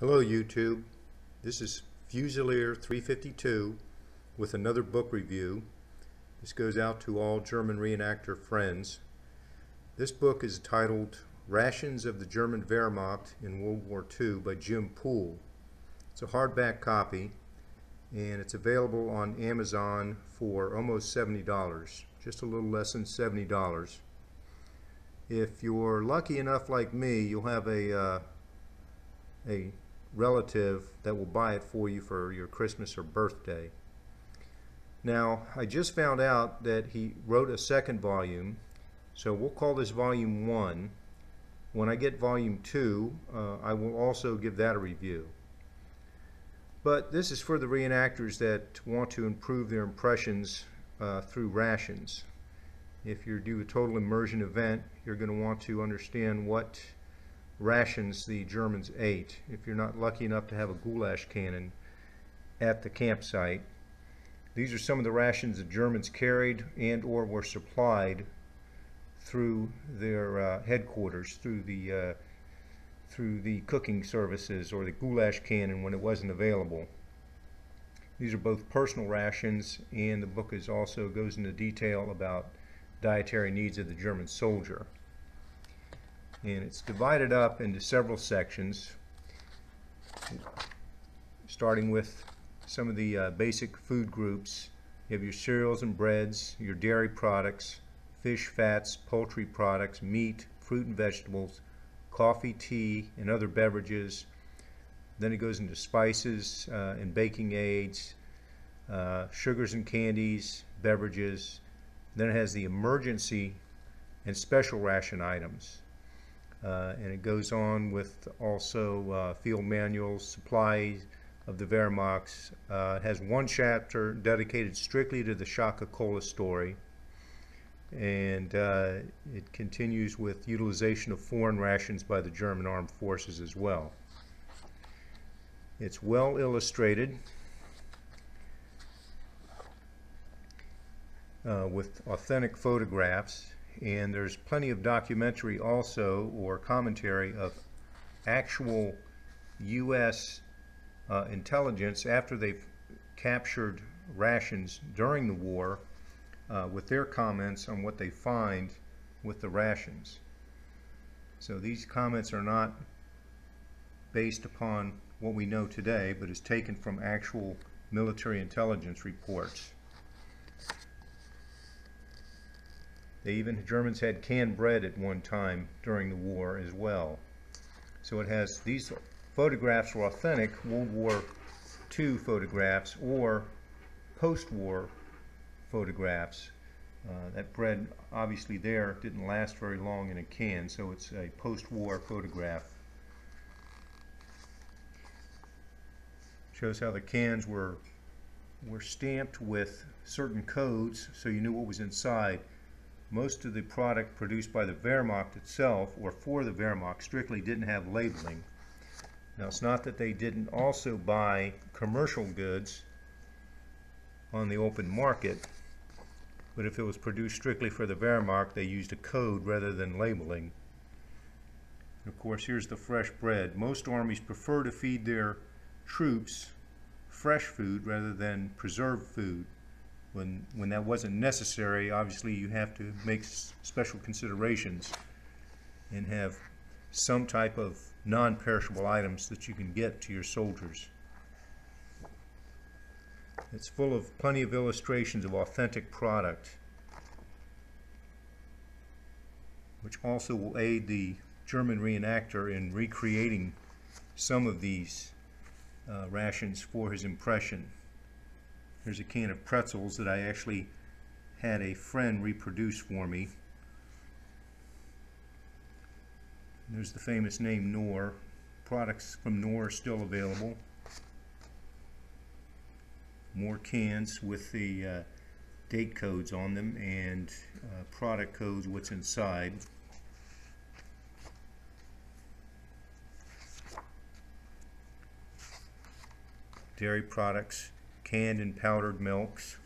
Hello YouTube, this is Fusilier 352 with another book review. This goes out to all German reenactor friends. This book is titled Rations of the German Wehrmacht in World War II by Jim Poole. It's a hardback copy and it's available on Amazon for almost $70, just a little less than $70. If you're lucky enough like me, you'll have a uh, a relative that will buy it for you for your Christmas or birthday. Now, I just found out that he wrote a second volume, so we'll call this volume 1. When I get volume 2, uh, I will also give that a review. But this is for the reenactors that want to improve their impressions uh, through rations. If you do a total immersion event, you're going to want to understand what rations the Germans ate. If you're not lucky enough to have a goulash cannon at the campsite, these are some of the rations the Germans carried and or were supplied through their uh, headquarters, through the uh, through the cooking services or the goulash cannon when it wasn't available. These are both personal rations and the book is also goes into detail about dietary needs of the German soldier and it's divided up into several sections starting with some of the uh, basic food groups. You have your cereals and breads your dairy products fish fats poultry products meat fruit and vegetables coffee tea and other beverages. Then it goes into spices uh, and baking aids uh, sugars and candies beverages. Then it has the emergency and special ration items uh, and it goes on with also uh, field manuals, supplies of the Wehrmacht. Uh, it has one chapter dedicated strictly to the Scho-Ka-Kola story. And uh, it continues with utilization of foreign rations by the German armed forces as well. It's well illustrated uh, with authentic photographs and there's plenty of documentary also or commentary of actual U.S. Uh, intelligence after they've captured rations during the war uh, with their comments on what they find with the rations. So these comments are not based upon what we know today, but is taken from actual military intelligence reports. They even Germans had canned bread at one time during the war as well. So it has these photographs were authentic World War II photographs or post-war photographs. Uh, that bread obviously there didn't last very long in a can, so it's a post-war photograph. Shows how the cans were were stamped with certain codes so you knew what was inside most of the product produced by the Wehrmacht itself or for the Wehrmacht strictly didn't have labeling. Now it's not that they didn't also buy commercial goods on the open market, but if it was produced strictly for the Wehrmacht, they used a code rather than labeling. And of course, here's the fresh bread. Most armies prefer to feed their troops fresh food rather than preserved food when when that wasn't necessary obviously you have to make special considerations and have some type of non-perishable items that you can get to your soldiers. It's full of plenty of illustrations of authentic product which also will aid the German reenactor in recreating some of these uh, rations for his impression Here's a can of pretzels that I actually had a friend reproduce for me. There's the famous name Knorr. Products from Knorr are still available. More cans with the uh, date codes on them and uh, product codes, what's inside. Dairy products canned and powdered milks.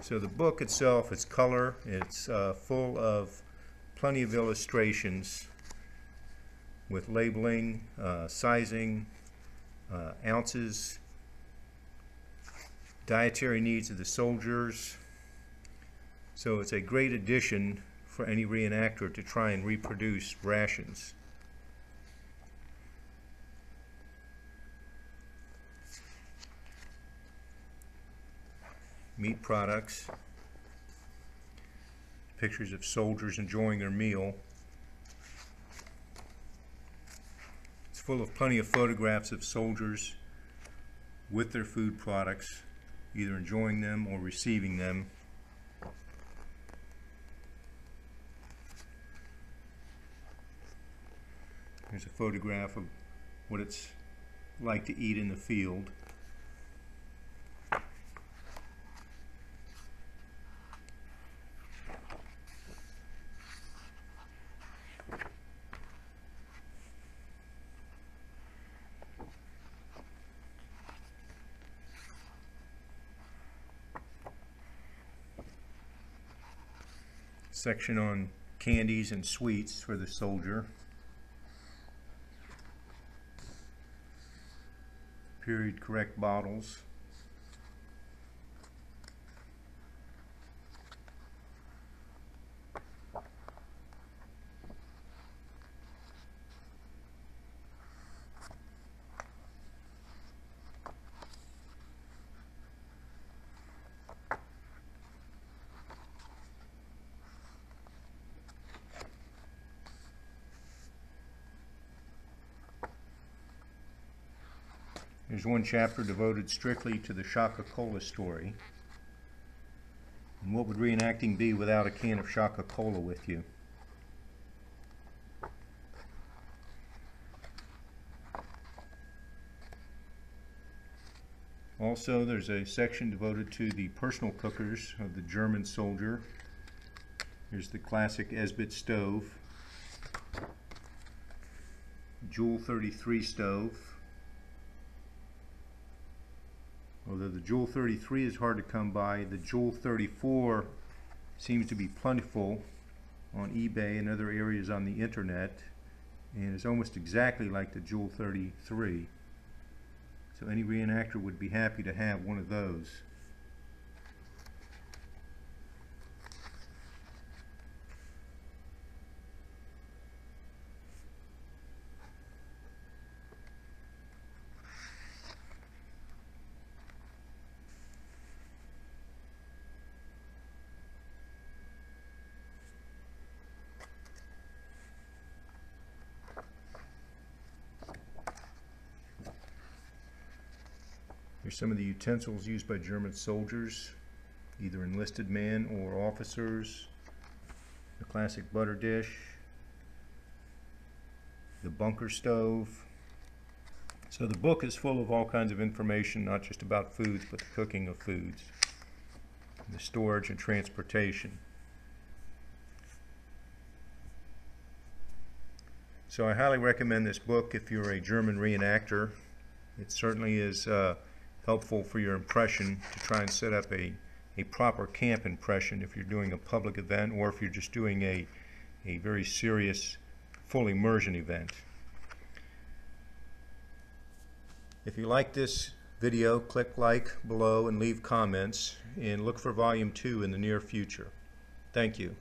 So the book itself, its color, it's uh, full of plenty of illustrations with labeling, uh, sizing, uh, ounces, dietary needs of the soldiers. So it's a great addition for any reenactor to try and reproduce rations. Meat products, pictures of soldiers enjoying their meal. It's full of plenty of photographs of soldiers with their food products, either enjoying them or receiving them. Here's a photograph of what it's like to eat in the field. Section on candies and sweets for the soldier. Period correct bottles. There's one chapter devoted strictly to the Scho-Ka-Kola story. And what would reenacting be without a can of Scho-Ka-Kola with you? Also, there's a section devoted to the personal cookers of the German soldier. Here's the classic Esbit stove, Juwel 33 stove, Although the Juwel 33 is hard to come by, the Juwel 34 seems to be plentiful on eBay and other areas on the internet and is almost exactly like the Juwel 33. So any reenactor would be happy to have one of those. Here's some of the utensils used by German soldiers, either enlisted men or officers. The classic butter dish, the bunker stove. So the book is full of all kinds of information, not just about foods, but the cooking of foods, the storage and transportation. So I highly recommend this book if you're a German reenactor. It certainly is uh, helpful for your impression to try and set up a, a proper camp impression if you're doing a public event or if you're just doing a, a very serious full immersion event. If you like this video, click like below and leave comments and look for volume 2 in the near future. Thank you.